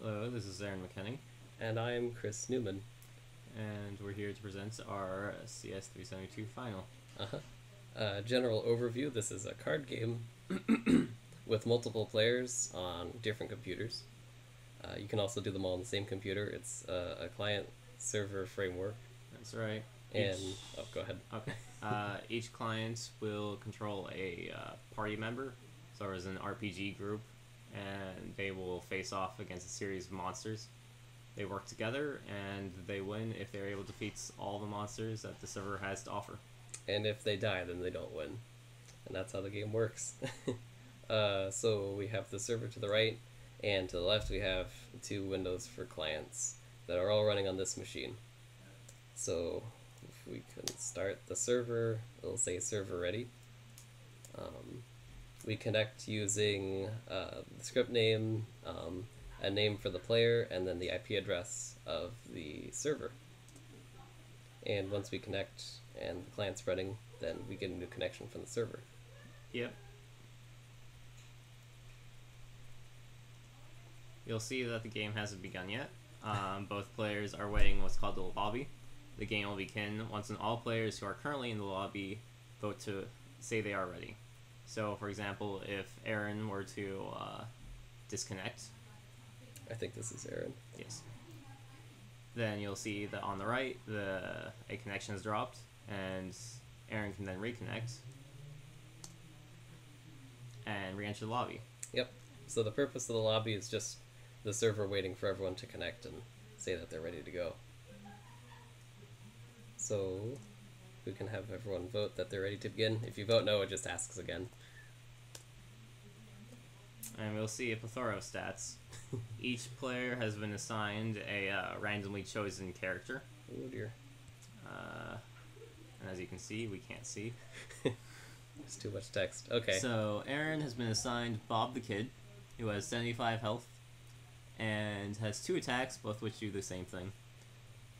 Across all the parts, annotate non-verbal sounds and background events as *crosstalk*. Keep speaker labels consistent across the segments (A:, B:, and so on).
A: Hello, this is Arron Mckenney,
B: And I'm Chris Newman.
A: and we're here to present our CS372 final.
B: Uh-huh. Uh, general overview this is a card game *coughs* with multiple players on different computers. Uh, you can also do them all on the same computer. It's uh, a client server framework.
A: That's right.
B: And,
A: Each-
B: oh, go ahead. *laughs*
A: Okay. Uh, each client will control a uh, party member, so as an RPG group, and they will face off against a series of monsters. They work together, and they win if they're able to defeat all the monsters that the server has to offer.
B: And if they die, then they don't win. And that's how the game works. *laughs* uh, so we have the server to the right, and to the left we have two windows for clients that are all running on this machine. So if we can start the server, it'll say server ready. Um, we connect using uh, the script name, um, a name for the player, and then the IP address of the server. And once we connect and the client's running, then we get a new connection from the server.
A: Yep. You'll see that the game hasn't begun yet. Um, both players are waiting what's called the lobby. The game will begin once all players who are currently in the lobby vote to say they are ready. So, for example, if Arron were to uh, disconnect,
B: I think this is Arron.
A: yes, then you'll see that on the right the a connection is dropped, and Arron can then reconnect and re-enter the lobby.
B: Yep. So the purpose of the lobby is just the server waiting for everyone to connect and say that they're ready to go. So we can have everyone vote that they're ready to begin. If you vote no, it just asks again.
A: And we'll see a plethora of stats. *laughs* Each player has been assigned a uh, randomly chosen character.
B: Oh dear.
A: Uh, and as you can see, we can't see. *laughs*
B: There's too much text. Okay.
A: So Arron has been assigned Bob the Kid, who has 75 health and has two attacks, both which do the same thing.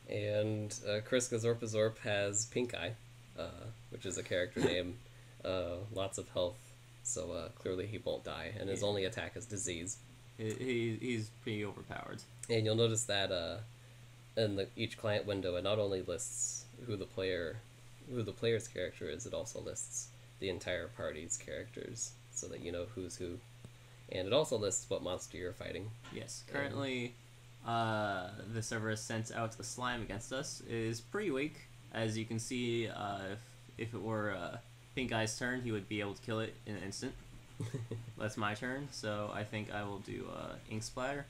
B: And uh, Chris Gazorpazorp has Pink Eye, uh, which is a character *laughs* name. Uh, lots of health, so uh, clearly he won't die. And his
A: Yeah.
B: only attack is disease.
A: He, he, he's pretty overpowered.
B: And you'll notice that uh, in the, each client window, it not only lists who the player, who the player's character is, it also lists the entire party's characters, so that you know who's who. And it also lists what monster you're fighting.
A: Yes, currently, uh, the server has sent out the slime against us. It is pretty weak. As you can see, uh, if, if it were uh, Pink Eye's turn, he would be able to kill it in an instant. *laughs* That's my turn, so I think I will do uh, Ink Splatter.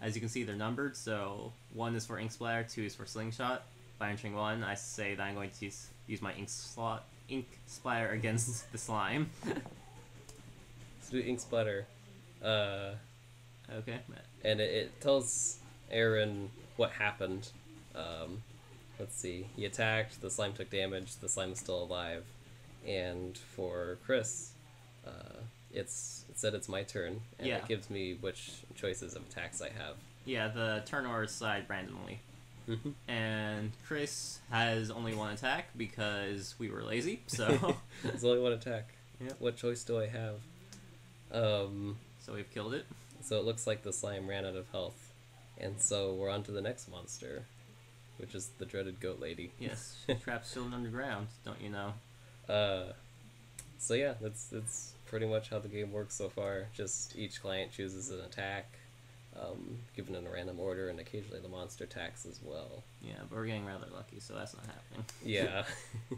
A: As you can see, they're numbered, so one is for Ink Splatter, two is for Slingshot. By entering one, I say that I'm going to use, use my Ink slot, Ink Splatter against *laughs* the slime. *laughs*
B: So do ink splatter, uh,
A: okay,
B: and it, it tells Arron what happened. Um, let's see. He attacked. The slime took damage. The slime is still alive. And for Chris, uh, it's it said it's my turn, and
A: Yeah.
B: it gives me which choices of attacks I have.
A: yeah, the turn is side randomly.
B: Mhm.
A: and Chris has only one attack because we were lazy. So, *laughs*
B: it's only one attack. *laughs*
A: Yep.
B: What choice do I have? Um,
A: so we've killed it.
B: so it looks like the slime ran out of health, and so we're on to the next monster, which is the dreaded goat lady.
A: Yes, *laughs* trapped still underground. Don't you know?
B: Uh, so yeah, that's that's pretty much how the game works so far. Just each client chooses an attack, um, given in a random order, and occasionally the monster attacks as well.
A: Yeah, but we're getting rather lucky, so that's not happening.
B: Yeah. *laughs* *laughs*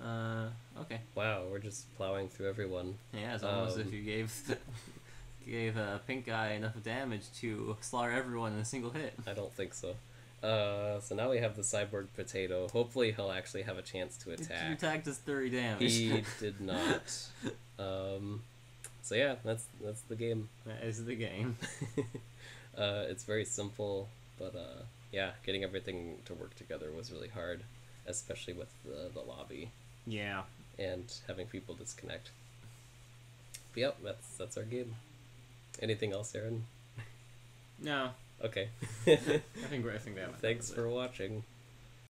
A: Uh, okay.
B: wow, we're just plowing through everyone.
A: Yeah, it's almost as
B: Um,
A: if you gave *laughs* gave a pink guy enough damage to slaughter everyone in a single hit.
B: I don't think so. Uh, so now we have the cyborg potato. Hopefully, he'll actually have a chance to attack.
A: attacked us thirty damage.
B: He *laughs* did not. Um, so yeah, that's that's the game.
A: that is the game. *laughs*
B: uh, it's very simple, but uh, yeah, getting everything to work together was really hard, especially with the, the lobby
A: Yeah.
B: and having people disconnect. But yep, that's that's our game. Anything else, Arron?
A: No,
B: Okay.
A: I think I think that. *laughs*
B: Thanks for watching.